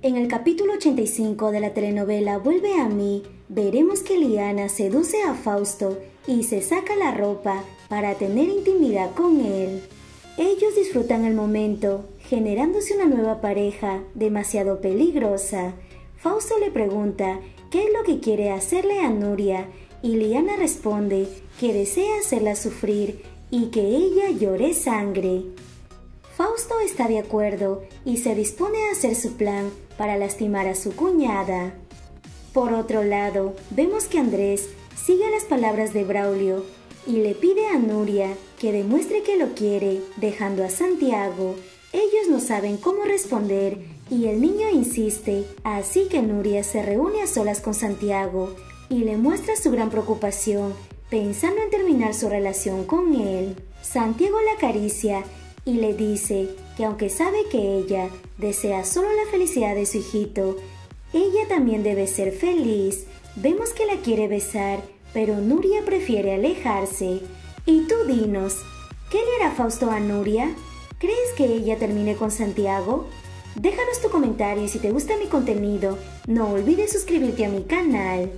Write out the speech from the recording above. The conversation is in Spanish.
En el capítulo 85 de la telenovela Vuelve a mí, veremos que Liana seduce a Fausto y se saca la ropa para tener intimidad con él. Ellos disfrutan el momento, generándose una nueva pareja demasiado peligrosa. Fausto le pregunta qué es lo que quiere hacerle a Nuria y Liana responde que desea hacerla sufrir y que ella llore sangre. Fausto está de acuerdo y se dispone a hacer su plan para lastimar a su cuñada. Por otro lado, vemos que Andrés sigue las palabras de Braulio y le pide a Nuria que demuestre que lo quiere, dejando a Santiago. Ellos no saben cómo responder y el niño insiste, así que Nuria se reúne a solas con Santiago y le muestra su gran preocupación, pensando en terminar su relación con él. Santiago la acaricia y le dice que aunque sabe que ella desea solo la felicidad de su hijito, ella también debe ser feliz. Vemos que la quiere besar, pero Nuria prefiere alejarse. Y tú dinos, ¿qué le hará Fausto a Nuria? ¿Crees que ella termine con Santiago? Déjanos tu comentario y si te gusta mi contenido, no olvides suscribirte a mi canal.